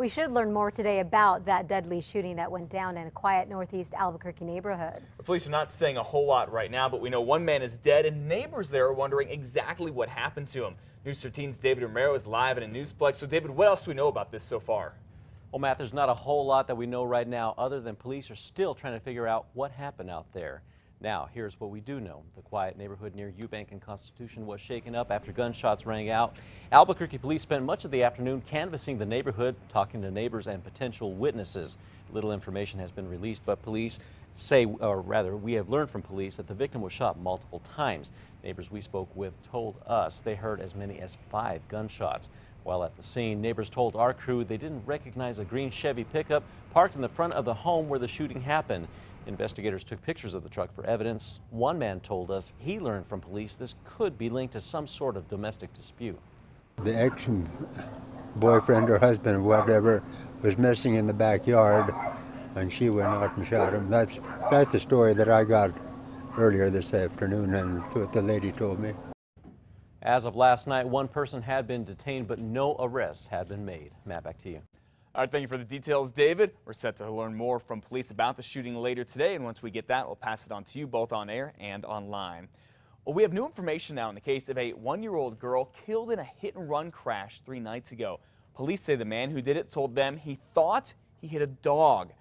We should learn more today about that deadly shooting that went down in a quiet northeast Albuquerque neighborhood. The police are not saying a whole lot right now, but we know one man is dead and neighbors there are wondering exactly what happened to him. News 13's David Romero is live in a Newsplex. So David, what else do we know about this so far? Well, Matt, there's not a whole lot that we know right now other than police are still trying to figure out what happened out there. Now, here's what we do know. The quiet neighborhood near Eubank and Constitution was shaken up after gunshots rang out. Albuquerque police spent much of the afternoon canvassing the neighborhood, talking to neighbors and potential witnesses. Little information has been released, but police say, or rather, we have learned from police that the victim was shot multiple times. Neighbors we spoke with told us they heard as many as five gunshots. While at the scene, neighbors told our crew they didn't recognize a green Chevy pickup parked in the front of the home where the shooting happened. Investigators took pictures of the truck for evidence. One man told us he learned from police this could be linked to some sort of domestic dispute. The ex boyfriend or husband or whatever was missing in the backyard and she went out and shot him. That's, that's the story that I got earlier this afternoon and what the lady told me. As of last night, one person had been detained, but no arrest had been made. Matt, back to you. All right, thank you for the details, David. We're set to learn more from police about the shooting later today, and once we get that, we'll pass it on to you both on air and online. Well, we have new information now in the case of a one-year-old girl killed in a hit-and-run crash three nights ago. Police say the man who did it told them he thought he hit a dog.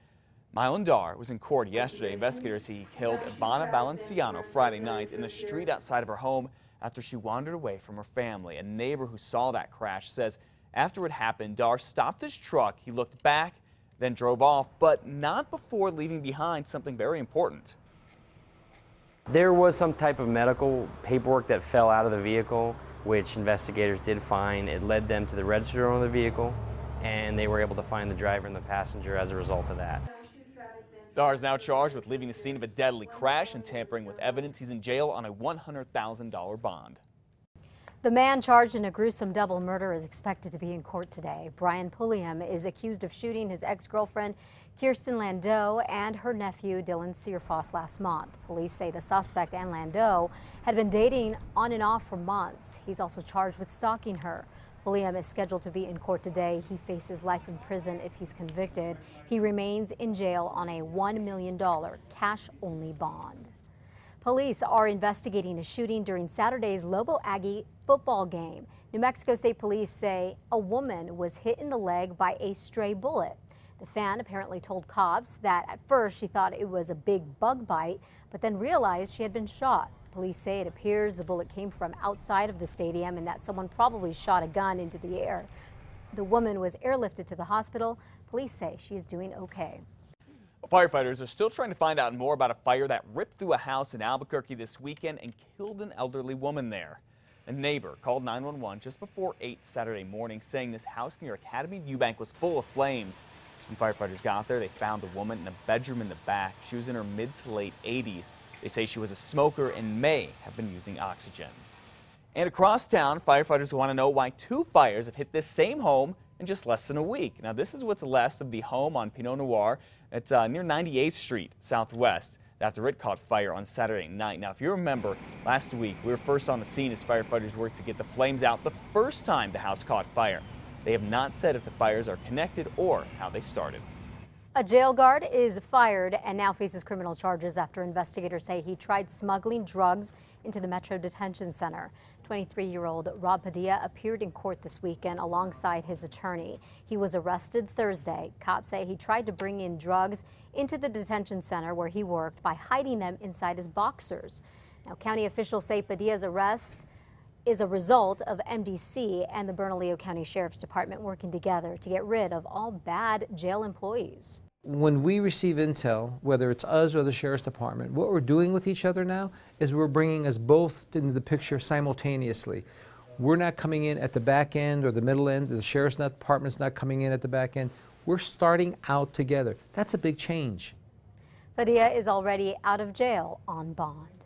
Mylan Dar was in court yesterday. Investigators say he killed Ivana Valenciano Friday night in the street outside of her home after she wandered away from her family. A neighbor who saw that crash says after it happened, Dar stopped his truck. He looked back, then drove off, but not before leaving behind something very important. There was some type of medical paperwork that fell out of the vehicle, which investigators did find. It led them to the register owner of the vehicle, and they were able to find the driver and the passenger as a result of that. Dar is now charged with leaving the scene of a deadly crash and tampering with evidence. He's in jail on a $100,000 bond. The man charged in a gruesome double murder is expected to be in court today. Brian Pulliam is accused of shooting his ex-girlfriend Kirsten Landau and her nephew Dylan Searfoss last month. Police say the suspect and Landau had been dating on and off for months. He's also charged with stalking her. Pulliam is scheduled to be in court today. He faces life in prison if he's convicted. He remains in jail on a $1 million cash-only bond. Police are investigating a shooting during Saturday's Lobo Aggie football game. New Mexico State Police say a woman was hit in the leg by a stray bullet. The fan apparently told cops that at first she thought it was a big bug bite, but then realized she had been shot. Police say it appears the bullet came from outside of the stadium and that someone probably shot a gun into the air. The woman was airlifted to the hospital. Police say she is doing okay. Firefighters are still trying to find out more about a fire that ripped through a house in Albuquerque this weekend and killed an elderly woman there. A neighbor called 911 just before 8 Saturday morning saying this house near Academy Eubank was full of flames. When firefighters got there, they found the woman in a bedroom in the back. She was in her mid to late 80s. They say she was a smoker and may have been using oxygen. And across town, firefighters want to know why two fires have hit this same home in just less than a week. Now, this is what's left of the home on Pinot Noir at uh, near 98th Street Southwest after it caught fire on Saturday night. Now, if you remember, last week we were first on the scene as firefighters worked to get the flames out the first time the house caught fire. They have not said if the fires are connected or how they started. A jail guard is fired and now faces criminal charges after investigators say he tried smuggling drugs into the Metro Detention Center. 23-year-old Rob Padilla appeared in court this weekend alongside his attorney. He was arrested Thursday. Cops say he tried to bring in drugs into the detention center where he worked by hiding them inside his boxers. Now, county officials say Padilla's arrest is a result of MDC and the Bernalillo County Sheriff's Department working together to get rid of all bad jail employees when we receive intel, whether it's us or the Sheriff's Department, what we're doing with each other now is we're bringing us both into the picture simultaneously. We're not coming in at the back end or the middle end. The Sheriff's Department's not coming in at the back end. We're starting out together. That's a big change. Padilla is already out of jail on bond.